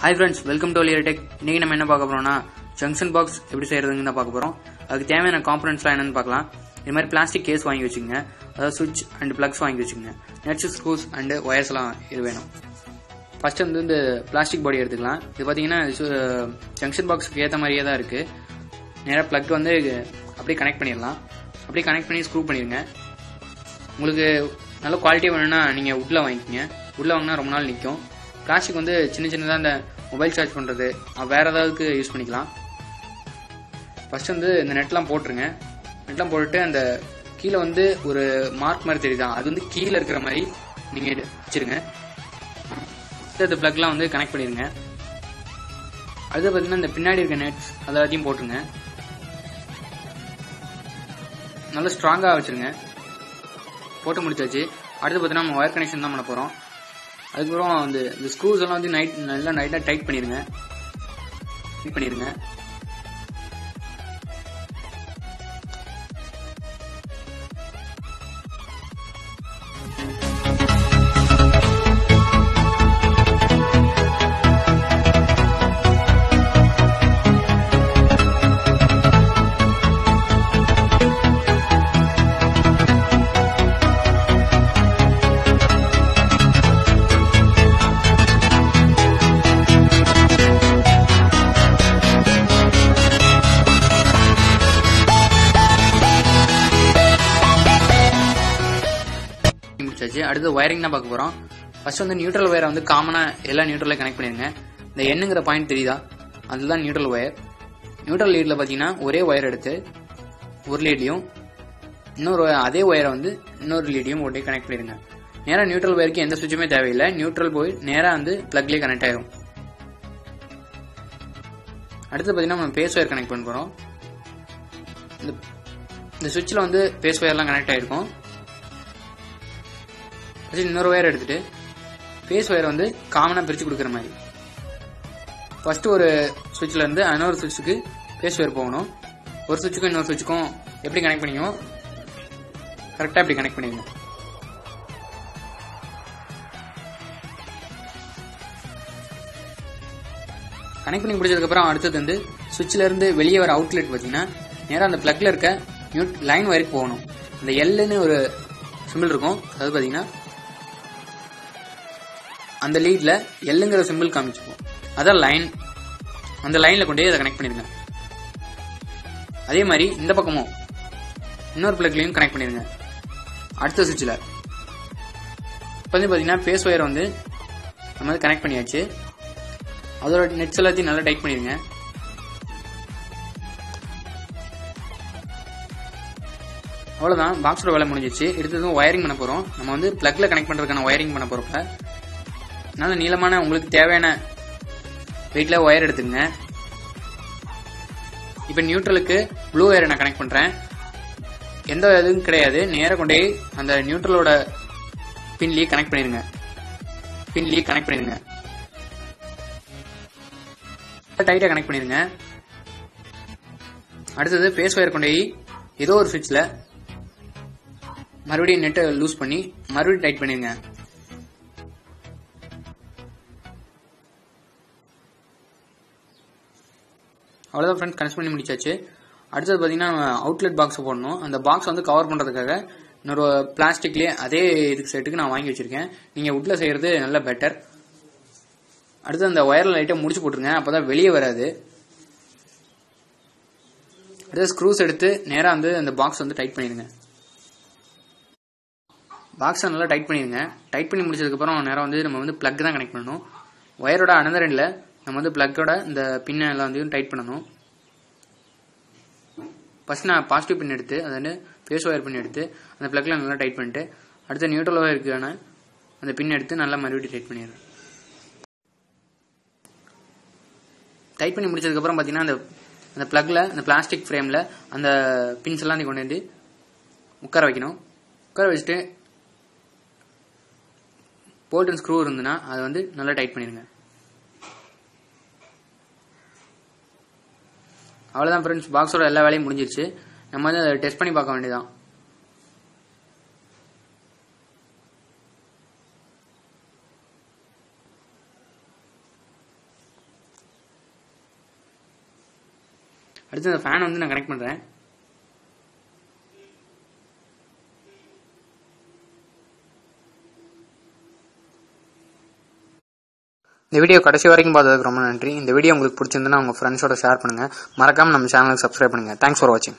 Hi friends welcome to tech இன்னைக்கு நம்ம என்ன பார்க்க போறோம்னா ஜங்ஷன் பாக்ஸ் எப்படி செய்யறதுன்னு தான் பார்க்க போறோம். அதுக்கு தேவையான காம்பனன்ட்ஸ்லாம் என்னன்னு பார்க்கலாம். இது மாதிரி பிளாஸ்டிக் கேஸ் வாங்கி வச்சுங்க அதாவது சுவிட்ச் அண்ட் பிளக்ஸ் வாங்கி வச்சுங்க நெட்ஸ் ஸ்க்ரூஸ் அண்ட் ஒயர்ஸ்லாம் இது வேணும். ஃபர்ஸ்ட் வந்து இந்த பிளாஸ்டிக் பாடி எடுத்துக்கலாம். இது பார்த்தீங்கன்னா ஜங்ஷன் பாக்ஸுக்கு ஏற்ற மாதிரியே தான் இருக்கு. நேராக பிளக் வந்து அப்படியே கனெக்ட் பண்ணிடலாம். அப்படியே கனெக்ட் பண்ணி ஸ்க்ரூ பண்ணிடுங்க. உங்களுக்கு நல்ல குவாலிட்டி வேணும்னா நீங்கள் உட்டில் வாங்கிக்கோங்க. உட்டில் வாங்கினா ரொம்ப நாள் நிற்கும் கிளாசிக் வந்து சின்ன சின்னதாக இந்த மொபைல் சார்ஜ் பண்ணுறது வேறு ஏதாவதுக்கு யூஸ் பண்ணிக்கலாம். ஃபர்ஸ்ட் வந்து இந்த நெட்லாம் போட்டுருங்க. நெட்லாம் போட்டுட்டு அந்த கீழே வந்து ஒரு மார்க் மாதிரி தெரியுதா? அது வந்து கீழே இருக்கிற மாதிரி நீங்கள் வச்சிருங்க. அடுத்த ப்ளக்லாம் வந்து கனெக்ட் பண்ணிடுங்க அடுத்து பார்த்தீங்கன்னா இந்த பின்னாடி இருக்க நெட்ஸ் அதெல்லாத்தையும் போட்டுருங்க. நல்லா ஸ்ட்ராங்காக வச்சுருங்க. போட்டு முடிச்சாச்சு. அடுத்து பார்த்தீங்கன்னா நம்ம ஒயர் கனெக்ஷன் தான் பண்ண போகிறோம் அதுக்கப்புறம் வந்து இந்த ஸ்க்ரூஸ் எல்லாம் வந்து நைட் நல்லா நைட்டாக டைட் பண்ணிடுங்க டைட் பண்ணிடுங்க முடிச்சாச்சு அடுத்து ஒயரிங் தான் பார்க்க போகிறோம் ஃபர்ஸ்ட் வந்து நியூட்ரல் ஒயரை வந்து காமனாக எல்லா நியூட்ரலையும் கனெக்ட் பண்ணிடுங்க. இந்த எண்ணுங்கிற பாயிண்ட் தெரியுதா? அதுதான் நியூட்ரல் ஒயர் நியூட்ரல் லீடில் பார்த்தீங்கன்னா ஒரே ஒயர் எடுத்து ஒரு லீட்லையும் இன்னொரு அதே ஒயரை வந்து இன்னொரு லீடியும் ஒட்டே கனெக்ட் பண்ணிடுங்க. நேராக நியூட்ரல் ஒயருக்கு எந்த சுவிட்சுமே தேவையில்லை. நியூட்ரல் போய் நேராக வந்து ப்ளக்லேயே கனெக்ட் ஆயிரும். அடுத்து பார்த்தீங்கன்னா நம்ம பேஸ் ஒயர் கனெக்ட் பண்ண போகிறோம் இந்த இந்த சுவிட்சில் வந்து பேஸ் ஒயர்லாம் கனெக்ட் ஆயிருக்கும். ஃபர்ஸ்ட் இன்னொரு ஒயர் எடுத்துட்டு ஃபேஸ் ஒயர் வந்து காமனாக பிரித்து கொடுக்குற மாதிரி. ஃபஸ்ட்டு ஒரு சுவிட்சிலேருந்து இன்னொரு சுவிட்சுக்கு ஃபேஸ் ஒயர் போகணும். ஒரு சுவிட்சுக்கும் இன்னொரு சுவிட்சுக்கும் எப்படி கனெக்ட் பண்ணிக்கோ கரெக்டாக இப்படி கனெக்ட் பண்ணிக்கணும் கனெக்ட் பண்ணி முடிச்சதுக்கப்புறம் அடுத்தது வந்து சுவிட்சிலேருந்து வெளியே வர அவுட்லெட் பார்த்தீங்கன்னா நேராக அந்த ப்ளக்கில் இருக்க நியூட் லைன் வரைக்கும் போகணும். இந்த எல்லுன்னு ஒரு சிம்பிள் இருக்கும். அதாவது பார்த்தீங்கன்னா அந்த லீட்ல எல்லுங்கிற சிம்பிள் காமிச்சுப்போம் அதான் லைன் அந்த லைன்ல கொண்டு போய் அதை கனெக்ட் பண்ணிருங்க அதே மாதிரி இந்த பக்கமும் இன்னொரு பிளக்லையும் கனெக்ட் பண்ணிருங்க அடுத்த சுவிட்சில் இப்போ வந்து பார்த்தீங்கன்னா ஃபேஸ் ஒயர் வந்து நம்ம வந்து கனெக்ட் பண்ணியாச்சு. அதோட நெட்ஸ் எல்லாத்தையும் நல்லா டைட் பண்ணிருங்க அவ்வளோதான் பாக்ஸோட வேலை முடிஞ்சிச்சு. எடுத்ததும் ஒயரிங் பண்ண போகிறோம் நம்ம வந்து ப்ளக்கில் கனெக்ட் பண்ணுறதுக்கான ஒயரிங் பண்ண போகிறப்ப நல்ல நீளமான உங்களுக்கு தேவையான வெயிட்ல ஒயர் எடுத்துங்க இப்போ நியூட்ரலுக்கு ப்ளூ ஒயரை நான் கனெக்ட் பண்ணுறேன் எந்த இதுவும் கிடையாது. நேராக கொண்டே அந்த நியூட்ரலோட பின்லேயே கனெக்ட் பண்ணிடுங்க. பின்லேயே கனெக்ட் பண்ணிடுங்க. டைட்டாக கனெக்ட் பண்ணிடுங்க. அடுத்தது பேஸ் ஒயர் கொண்டு போய் ஏதோ ஒரு சுவிட்சில் மறுபடியும் நெட்டை லூஸ் பண்ணி மறுபடியும் டைட் பண்ணிடுங்க. அவ்வளோதான் ஃப்ரெண்ட்ஸ் கனெக்ட் பண்ணி முடிச்சாச்சு. அடுத்தது பார்த்தீங்கன்னா அவுட்லெட் பாக்ஸ் போடணும். அந்த பாக்ஸ் வந்து கவர் பண்ணுறதுக்காக இன்னொரு பிளாஸ்டிக்லேயே அதே இதுக்கு செட்டுக்கு நான் வாங்கி வச்சிருக்கேன். நீங்கள் உட்டில் செய்கிறது நல்ல பெட்டர் அடுத்து அந்த ஒயரில் லைட்டாக முடிச்சு போட்டுருங்க. அப்போ தான் வெளியே வராது. அடுத்து ஸ்க்ரூஸ் எடுத்து நேராக வந்து அந்த பாக்ஸ் வந்து டைட் பண்ணிடுங்க. பாக்ஸை நல்லா டைட் பண்ணிடுங்க. டைட் பண்ணி முடிச்சதுக்கப்புறம் நேரம் வந்து நம்ம வந்து ப்ளக் தான் கனெக்ட் பண்ணணும். ஒயரோட அனந்தர் நம்ம வந்து ப்ளக்கோட இந்த பின்னை எல்லாம் வந்து டைட் பண்ணணும். ஃபஸ்ட் நான் பாசிட்டிவ் பின் எடுத்து அதை வந்து ஃபேஸ் ஒயர் பின் எடுத்து அந்த ப்ளக்கில் நல்லா டைட் பண்ணிட்டு அடுத்த நியூட்ரல் ஒயருக்கான அந்த பின் எடுத்து நல்லா மறுபடியும் டைட் பண்ணிடுறேன். டைட் பண்ணி முடிச்சதுக்கப்புறம் பார்த்தீங்கன்னா அந்த அந்த ப்ளக்கில் அந்த பிளாஸ்டிக் ஃப்ரேமில் அந்த பின்ஸ் எல்லாம் கொண்டு வந்து உட்கார வைக்கணும். உட்கார வச்சுட்டு போல்டன் ஸ்க்ரூ இருந்ததுன்னா அதை வந்து நல்லா டைட் பண்ணிடுங்க. அவ்வளோதான் ஃப்ரெண்ட்ஸ் பாக்ஸோட எல்லா வேலையும் முடிஞ்சிருச்சு. நம்ம வந்து அதை டெஸ்ட் பண்ணி பார்க்க வேண்டியதான் அடுத்து அந்த ஃபேனை வந்து நான் கனெக்ட் பண்ணுறேன் இந்த வீடியோ கடைசி வரைக்கும் பார்த்ததுக்கு ரொம்ப நன்றி. இந்த வீடியோ உங்களுக்கு பிடிச்சிருந்துன்னா உங்கள் ஃப்ரெண்ட்ஸோட ஷேர் பண்ணுங்கள் மறக்காமல் நம்ம சேனலுக்கு சப்ஸ்கிரைப் பண்ணுங்கள் தேங்க்ஸ் ஃபார் வாட்சிங்